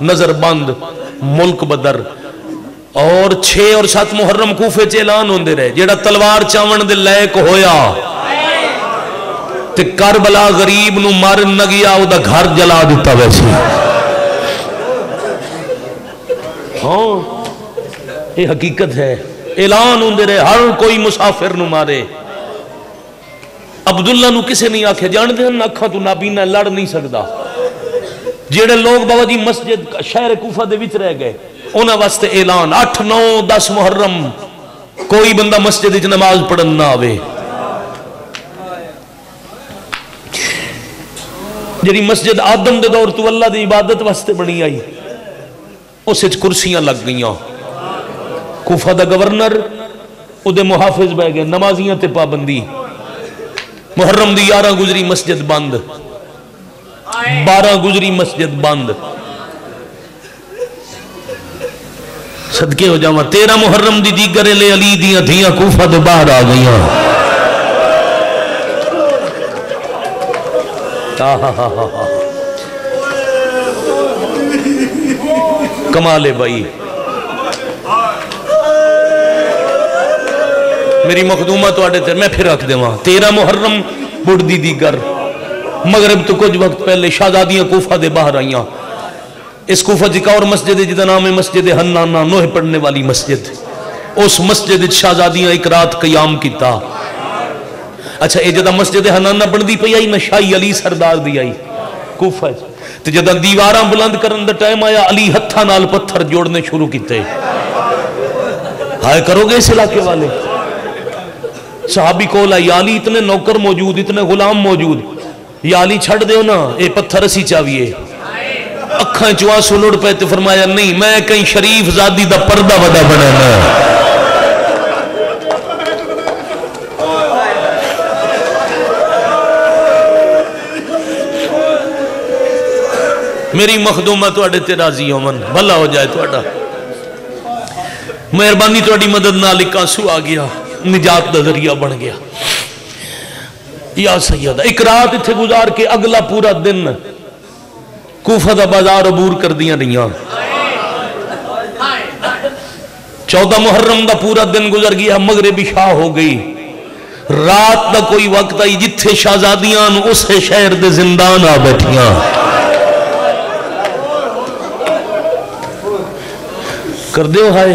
नज़र बंद, मुल्क बदर। और छे और सत मुहर्रम कूफे च ऐलान होंगे रहे, जेड़ा तलवार चावन दे लायक होया। ते करबला गरीब नु मर न गया घर जला दिता वैसे। हाँ। ये हकीकत है। ऐलान होंगे रहे, हर कोई मुसाफिर नु मारे। अब्दुल्ला किसे नहीं आखे जानते हैं अखा तू नाबीना लड़ नहीं सकता जेड़े लोग बाबा जी मस्जिद, शहर कूफा दे रह गए उन्होंने वास्ते ऐलान। अठ नौ, दस मुहर्रम, कोई बंदा मस्जिद नमाज़ पढ़न ना आवे। जी मस्जिद आदम के दौर तू अल्लाह की इबादत वास्ते बनी आई उस कुर्सियाँ लग गई कुफा द गवर्नर, उदे मुहाफिज बह गए, नमाजिया से पाबंदी। मुहर्रम की यारह गुजरी मस्जिद बंद। बारह गुजरी मस्जिद बंद। सदके हो जावा। तेरह मुहर्रम दी दीगरे ले अली दियाँ धियाँ कूफा दे बाहर आ गई हा हा हा हा कमाल है भाई। मेरी मखदूमा थोड़े ते मैं फिर रख देव तेरह मुहर्रम बुढ़दी दी गर। मगरब तो कुछ वक्त पहले शाहजादियाँ कूफा दे बाहर आईया। इस कूफा जी का और मस्जिद है जिदा नाम है मस्जिद हन्नाना, नोह पढ़ने वाली मस्जिद। उस मस्जिद शाहजादियाँ एक रात कयाम किया अच्छा ये जदा मस्जिद हनाना बनती पी आई ना शाही अली सरदार दी आई। कूफा तो जदा दीवार बुलंद करने का टाइम आया, अली हथा नाल पत्थर जोड़ने शुरू किए हाय, करोगे इस इलाके वाले? साहबी कोल आई याली इतने नौकर मौजूद, इतने गुलाम मौजूद याली छड़ दो ना, ये पत्थर असी चावीए। अखा चुआ आँसू लुड़ पे तो फरमाया, नहीं, मैं कहीं शरीफ जादी का पर्दा वदा बना मेरी मखदूमा थोड़े ते राज़ी होवन, भला हो जाए थोड़ा मेहरबानी थोड़ी मदद नाल एक आँसू आ गया, निजात का ज़रिया बन गया। या सैयद एक रात इतने गुजार के अगला पूरा दिन कूफा का बाज़ार अबूर कर दिया रही चौदह मुहर्रम का पूरा दिन गुजर गया मगरे भी शाह हो गई। रात का कोई वक्त आई जिथे शाहजादियाँ उस शहर के जिंदान आ बैठिया। कर दो हाय।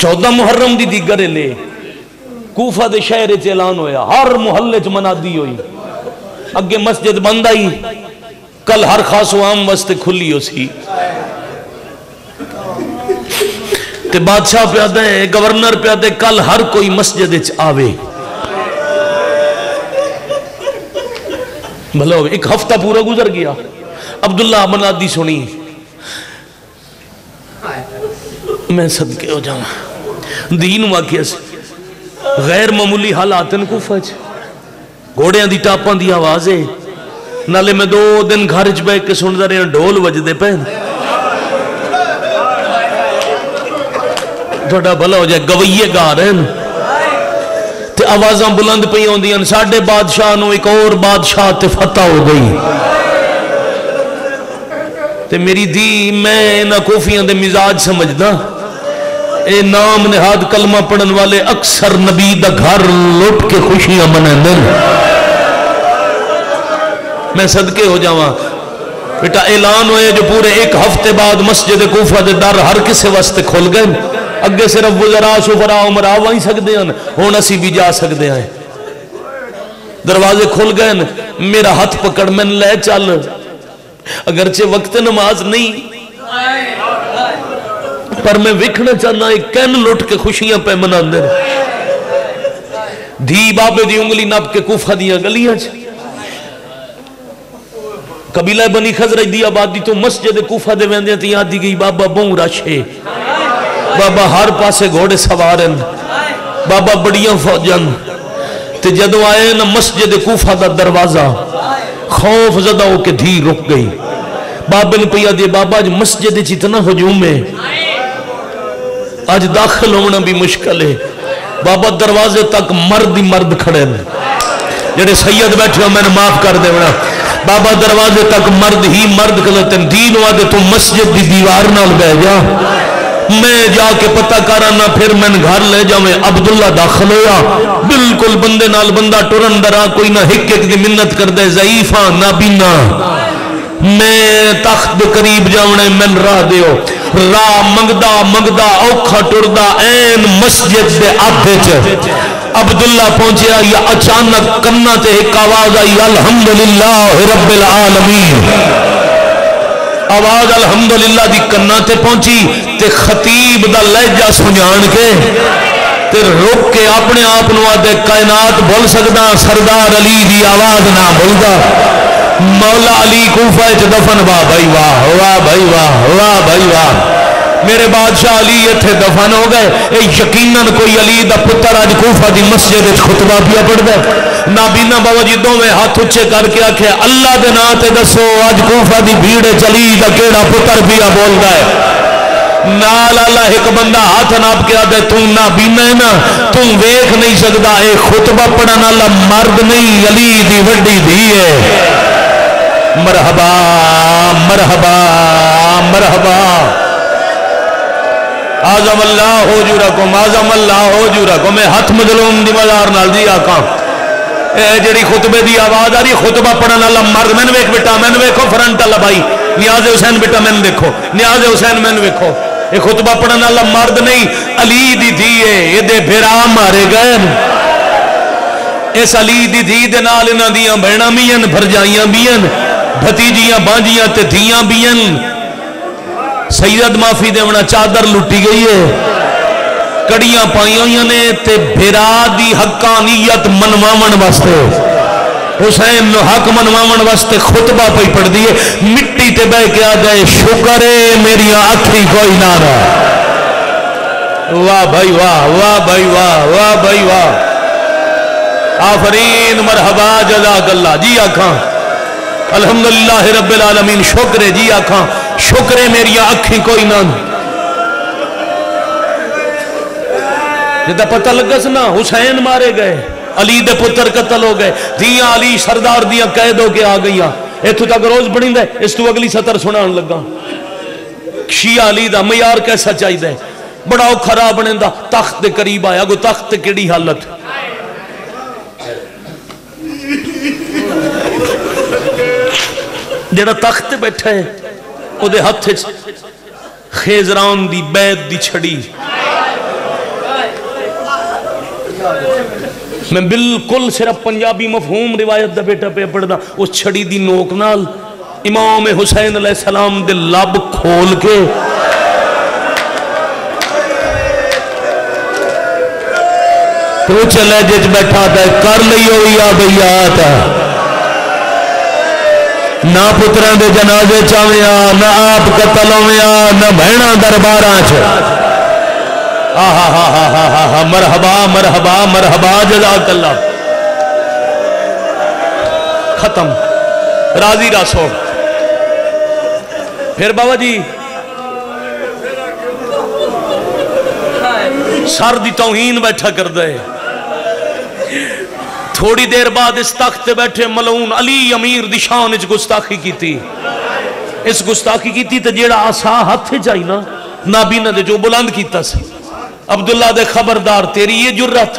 चौदह मुहर्रम की दीगर ले। कूफा के शहर च ऐलान होया। हर मुहल्ले च मनादी हुई। अगे मस्जिद बंद आई। कल हर खास आम वास्ते खुली हो सी ते बादशाह प्यादे, गवर्नर प्यादे, कल हर कोई मस्जिद आवे। भलो, एक हफ़्ता पूरा गुजर गया। अब्दुल्ला मनादी सुनी। मैं सदके हो जावा दीन वाकिया गैर मामूली हालात ने कुफा च। घोड़िया की टापा की आवाज़। है नाले मैं दो दिन घर च बह के सुनता रहा, ढोल बजते पे थोड़ा भला हो जाए, गवैये गा रहे आवाजा बुलंद पी आदि साढ़े बादशाह एक और बादशाह फतह हो गई। ते मेरी धी, मैं इन्होंने कोफिया के मिजाज समझदा। ए नाम निहाद कलमा पढ़न वाले अक्सर नबी का घर लुट के खुशियाँ मनाते मैं सदके हो जावा। बेटा, ऐलान होए जो पूरे एक हफ़्ते बाद मस्जिद कूफा के दर हर किसी वास्ते खुल गए अगे सिर्फ़ गुजरा सुफरा, उमरा वही सकते हैं हूँ असी भी जा सकते हैं। दरवाजे खुल गए मेरा हाथ पकड़, मैन ले चल। अगरचे वक्त नमाज़ नहीं। पर मैं वेखना चाहना, एक कैन लुट के खुशियाँ पे मना धी बाबे की उंगली नप के कूफा दिया गलियाँ कबीला बनी खजरज दी आबादी तो मस्जिद कूफा दे वेंदे ती आदी गई, बाबा बहु रश। बाबा हर पासे घोड़े सवार बाबा बड़िया फौजन ते जदों आए ना मस्जिद कूफा का दरवाज़ा, खौफ जदा होके धी रुक गई। बाबे ने पिया दिए बाबा अज मस्जिद इतना हजूम है। अज दाखिल होना भी मुश्किल है। बाबा दरवाजे तक मर्द ही मर्द खड़े ने जेडे सैयद बैठे हो, मैंने माफ़ कर देना। बाबा दरवाजे तक मर्द ही मर्द खलोते दीन वादे तू मस्जिद की दीवार नाल बह जा। मैं जाके पता करा ना फिर मैं घर ले जावे अब्दुल्ला दाखिल होया। बिल्कुल बंदे नाल बंदा टुरन डरा, कोई ना हिक एक की मिन्नत कर दे जईफा ना बीना। मैं तख्त करीब जावने मैन राह दियो राह मंगदा मंगदा, औखा टुरदा एन मस्जिद दे आधे च। अब्दुल्ला पहुँचा या अचानक कन्ना ते एक आवाज़ आई, अल्हम्दुलिल्लाह रब्बिल आलमीन। आवाज़ अल्हम्दुलिल्लाह दी कन्ना ते पहुँची, ते खतीब दा लहजा सुजान के, ते रुक के अपने आप आदे कायनात भूल सकदा, सरदार अली दी आवाज़ ना भूलदा मौला अली कूफा च दफन, वाह भाई वाह वाह भाई वाह वाह भाई वाह। मेरे बादशाह अली इतने दफन हो गए। यकीनन कोई अली का पुत्र अज कूफा की मस्जिद खुतबा पिया पढ़ता नाबीना बाबा जी दोवे हाथ उच्चे करके आखे, अल्लाह के नाम से दसो अज कूफा की भीड़ चली का केड़ा पुत्र पिया बोलता है। एक बंदा हाथ नाप के आदे तू ना बीना है ना, तू वेख नहीं सकता यह खुतबा पढ़ने वाला मर्द नहीं, अली की वी धी है मरहबा मरहबा मरहबा। आज़म अल्लाह हो जू रकुम आज़म अल्लाह हो जू रकुम मैं हथ मजलूम दी मजार नाल जी आका। जी खुतबे की आवाज़ आ रही, खुतबा पढ़ने वाला मर्द, मैंने वेख बेटा, मैंने वेखो, फ्रंट वाला भाई। नियाज हुसैन बेटा, मैंने देखो नियाज हुसैन, मैंने वेखो। ये खुतबा पढ़ने वाला मर्द नहीं, अली दी धी है ये फिरा मारे गए इस अली दी धी दे नाल इन्हां दियाँ बहना भी हैं भरजाइयाँ भी हैं भतीजियाँ बांजियाँ ते धियाँ भी सैयद माफ़ी देवना चादर लुटी गई है। कड़ियाँ पाई हुई ने ते बिरा हकानीयत मनवावन वास्ते। हुसैन हक मनवावन वास्ते खुतबा पई पढ़ती है। मिट्टी ते बह के आ जाए, शुक्र है मेरी अखी कोई ना रहा। वाह भाई वाह वाह भाई वाह वाह भाई वाह। आफरीन, मरहबा जजा गल्ला जी आखा। अल्हम्दुलिल्लाह रब्बिल आलमीन, शुक्र है जी आखा, शुक्र है मेरी अखी कोई ना पता लगा ना, हुसैन मारे गए, अली दे पुत्र कतल हो गए दिया अली सरदार दिया कैद होके आ गई इतों तक रोज बनी दे इस तू अगली सतर सुना लगा। शिया अली का मयार कैसा चाहिए बड़ा औखा राह बने तख्त के करीब आया गो तख्त कि हालत? जरा तख्त बैठा है वो हथ खेजरान की बैद की छड़ी। मैं बिल्कुल सिर्फ़ पंजाबी मफहूम रिवायत का बेटा पे पढ़दा, उस छड़ी की नोक नाल इमाम हुसैन सलाम दे लब खोल के तो चले जिच बैठा था कर लियो या भैया था ना पुत्रा के जनाजे चाविया ना आप कतल होविया ना बहना दरबार च। हा हा हा हा हा मरहबा मरहबा मरहबा, जजाकल्ला। खत्म। राज़ी रासो फिर बाबा जी, सर दी तोहीन बैठा कर दे थोड़ी देर बाद इस तख्त बैठे मलून अली अमीर दी शान च गुस्ताखी की इस गुस्ताखी की तो जेड़ा आसा हथ चाहिए ना नाबीना दे जो बुलंद किया अब्दुल्ला दे खबरदार, तेरी ये जुर्रत।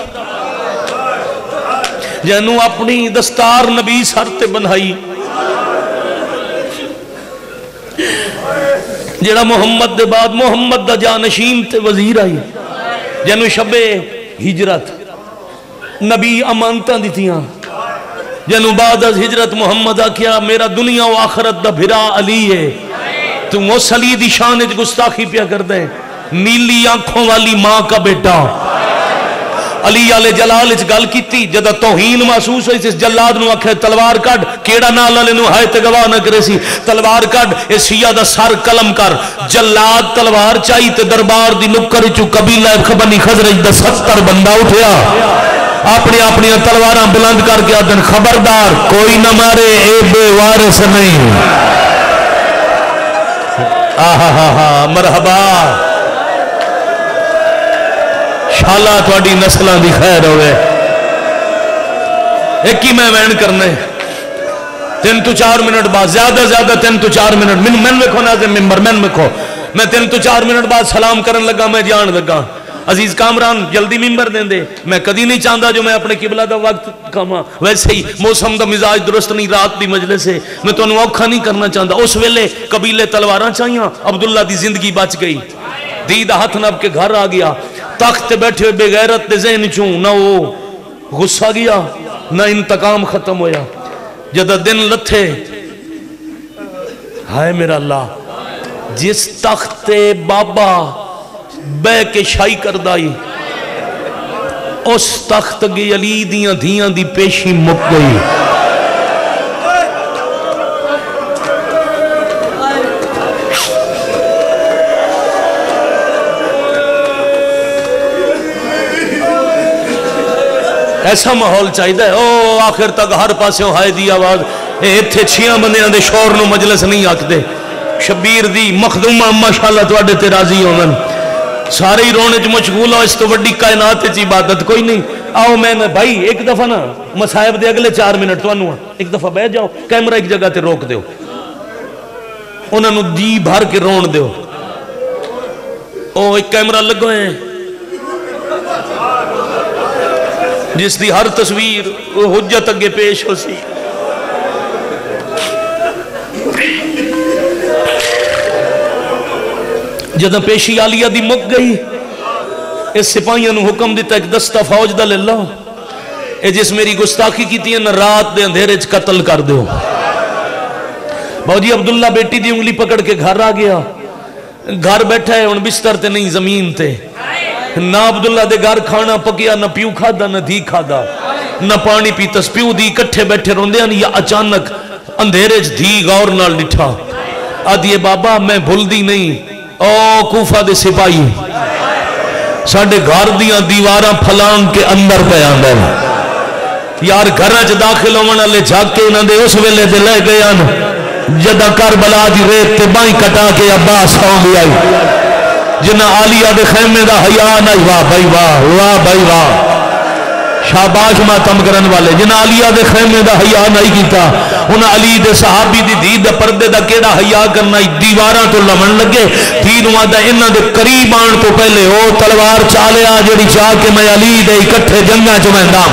जैनू अपनी दस्तार नबी सर ते बनाई। जेड़ा मोहम्मद बाद मोहम्मद दा जानशीन ते वज़ीर आई। जैनू शबे हिजरत। नबी अमानत दितियाँ जैनू बाद हिजरत मुहम्मद आख्या, मेरा दुनिया व आखरत दा भिरा अली है। तू उस अली दी शान गुस्ताखी पिया कर दे नीली आँखों वाली माँ का बेटा। अली आले जलाल गल की जब तोहीन महसूस हुई इस जलाद न आखे तलवार कड केड़ा नाल वाले हाय ते न करे सी। तलवार कड ए सिया दा सर कलम कर। जलाद तलवार चाही ते दरबार दी नुक्कर चू कबीला खबनी खजरज दा 70 बंदा उठया अपनी अपनी तलवार बुलंद करके आदन खबरदार, कोई न मारे, ए बेवारस नहीं। आहा हा हा मरहबा। शाला थोड़ी नस्लों की खैर हो एक ही मैं वैन करने तीन तो चार मिनट बाद, ज़्यादा ज़्यादा तीन तो चार मिनट। मैन वेखो ना मिम्बर मैन वेखो। मैं तीन तो चार मिनट बाद सलाम करन लगा, मैं जान लगा। अज़ीज़ कामरान, जल्दी मिम्बर देंदे मैं कदी नहीं चाहता जो मैं अपने किबला का वक्त खावा वैसे ही मौसम का मिजाज दुरुस्त नहीं, रात की मजले से मैं तुम्हें तो औखा नहीं करना चाहता उस वेले कबीले तलवार चाहिए अब्दुल्ला की ज़िंदगी बच गई। दीद हथ नब के घर आ गया। तख्त बैठे हुए बेगैरत जहन चू। ना वो गुस्सा गया, ना इंतकाम खत्म होया। जद दिन लथे, हाय मेरा अल्लाह, जिस तख्ते बाबा बह के शाही करदा उस तख्त अगे अली दिया धिया दी पेशी मुक गई। ऐसा माहौल चाहिए ओ, आखिर तक हर पास हाय दी आवाज़। इतने छिया बंद शोर मजलस नहीं आखते शबीर दी मखदूमा माशाला राज़ी होवन सारे ही रोने च मशगूल हो इस तो वही कायनात इबादत कोई नहीं। आओ मैं भाई, एक दफ़ा ना मसाहब दे अगले चार मिनट तो एक दफ़ा बह जाओ, कैमरा एक जगह से रोक दो जी भर के रोन दो एक कैमरा लगो है जिसकी हर तस्वीर हुज्जत अगे पेश हो सी जद पेशी आलिया दी मुक गई, इस सिपाहियों हुक्म दिता एक दस्ता फौज का ले लो। ये जिस मेरी गुस्ताखी की रात के अंधेरे च कतल कर दो बौजी अब्दुल्ला बेटी की उंगली पकड़ के घर आ गया। घर बैठा है हूँ बिस्तर ते नहीं, ज़मीन ते। ना अब्दुल्ला दे घर खाना पकिया ना प्यू खादा ना धी खादा ना पानी पीतस प्यू दी इकट्ठे बैठे रोंदे या अचानक अंधेरे च धी गौर नाल डिठा आदिए बाबा, मैं भूलदी नहीं। कूफा दे सिपाही साडे घर दिया दीवार फलांग के अंदर पे आंदा यार घर च दाखिल होने वाले झाके इन्होंने उस वेले ते ले गए जदा कर बला दी रेत ते बाई कटा के अब्बास सौ आई जिन्ना आलिया के खेमे का हया नहीं वाह भाई वाह वाह भाई वाह शाबाश मातम करने वाले, जिन्हें अलिया के खेमे का हया नहीं किया उन्हें अली दे सहाबी की धी परदे का केड़ा हया करना दीवार तो लवन लगे। धी नुआदा इन्हों के करीब आने तो पहले वो तलवार चालिया जी चाह के मैं अली दे इकट्ठे जंगा च बहदा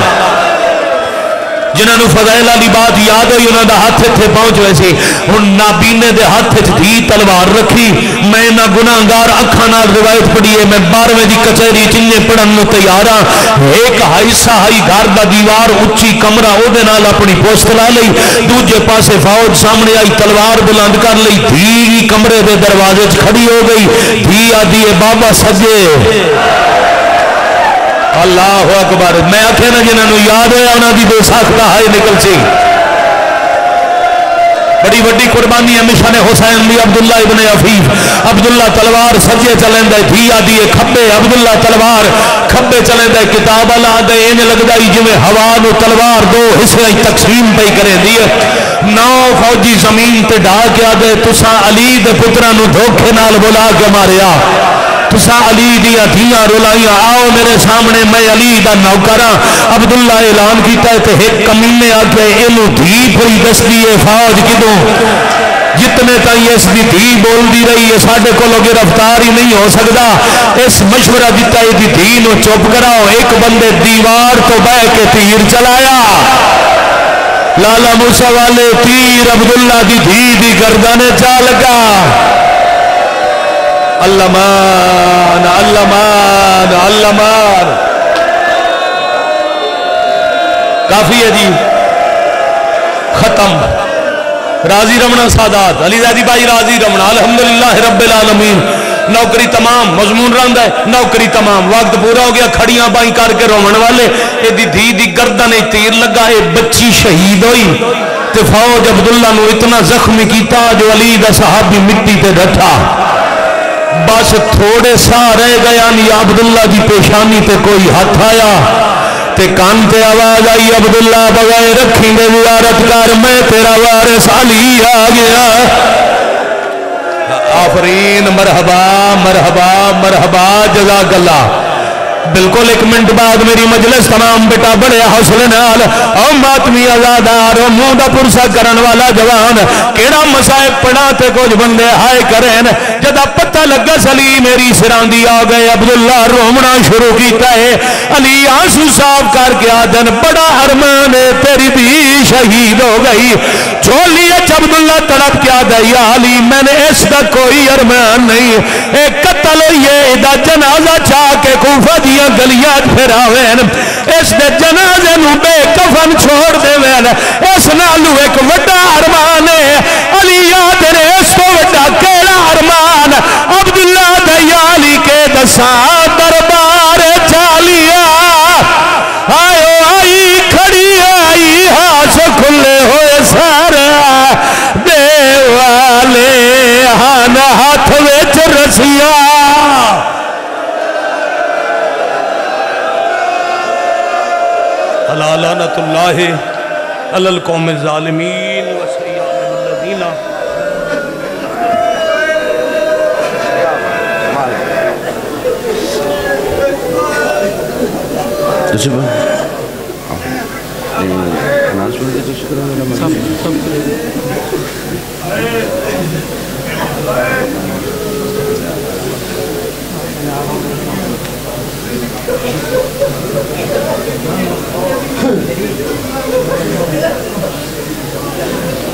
जिन्होंने फजैल वाली बात याद हुई उन्होंने हाथ इतने पहुँच वैसे हूँ नाबीने के हाथ धी तलवार रखी। मैं ना गुनागार अखा रिवायत पढ़ी है मैं बारहवें की कचहरी चिन्ने पढ़न तैयार हाँ एक हाई घर का दीवार उच्ची कमरा वो अपनी पोस्ट ला ली दूजे पासे फौज सामने आई, तलवार बुलंद कर ली धी कमरे के दरवाजे खड़ी हो गई। धी आदि बाबा सजे अल्लाह अकबर। मैं आख्या ना जिन्होंने याद है उन्होंने का हाय निकल सी। बड़ी बड़ी कुर्बानी हमेशा ने हुसैन दी अब्दुल्ला इबन अफीफ। अब्दुल्ला तलवार सजे चलेंदा धी आदि खब्बे। अब्दुल्ला तलवार खब्बे चलेंदा किताब अला दे, इंज लगदा जिवें हवा नु तलवार दो हिस्से तकसीम पई करे दी नौ फौजी ज़मीन ते ढा के आदे तुसा अली दे पुत्रा धोखे बुला के मारिया तुसा अली दिया धियाँ रुलाइया, आओ मेरे सामने मैं अली का नौकर। हाँ अब्दुल्ला ऐलान किया एक कमीने आके इनू धी पई दसदी है, फौज किदों? जितने ताई इसकी धी बोलती रही है, साढ़े को गिरफ़्तार ही नहीं हो सकता इस मशवरा दिता है धी नो चुप कराओ। एक बंदे दीवार तो बह के तीर चलाया। लाला मूसा वाले तीर अब्दुल्ला की धी दी गर्दन चा लगा। अल्लामान अल्लामान अल्लामान काफ़ी है जी खत्म राज़ी रमना सादात अली दादी भाई राज़ी रमना अलहमदुल्ला रब्बिल आलमीन नौकरी तमाम मजमून रहा है नौकरी तमाम वक्त पूरा हो गया खड़िया बाई करके रोवन वाले यदि धी दी गर्दन तीर लगा ये बच्ची शहीद हुई फौज अब्दुल्ला इतना जख्मी किया जो अली का मिट्टी ते डठा बस थोड़े सा रह गया नहीं अब्दुल्ला की पेशानी ते कोई हाथ आया। ते कान ते आवाज़ आई, अब्दुल्ला बगैर दे जियारत कर, मैं तेरा वारिस अली आ गया। आफरीन, मरहबा मरहबा मरहबा जगा गला बिल्कुल एक मिनट बाद मेरी मजलिस तमाम बेटा बड़े हौसले नाल मातमी आजादार मुँह का पुरसा करने वाला जवान, केड़ा मसाए पढ़ा ते कुछ बंदे हाय करें पता लगा, सली मेरी सिरांदी आ गए। अब्दुल्ला रोमना शुरू किया है। अली आँसू साफ़ करके आदन, बड़ा अरमान है, तेरी भी शहीद हो गई। चोली अब्दुल्ला तड़प क्या दया अली, मैंने इसका कोई अरमान नहीं। एक कतल ये जनाजा चाह के दी दिया गलिया फिरावेन। इस जनाजे बेकफन छोड़ देवेन। इस नालू एक वड्डा अरमान है। अली याद ने इस तो वड्डा केड़ा अरमान अब्दुल्ला दयाली के दसा दरबार चालिया। आयो आई, खड़ी आई, हाथ खुले हुए सारा। देवाले, हन हाथ विच रसिया। लानतुल्लाह अलल कौम ज़ालिमीन। acaba? Announcement teşekkür ederim. Tabii, tabii. Thank you.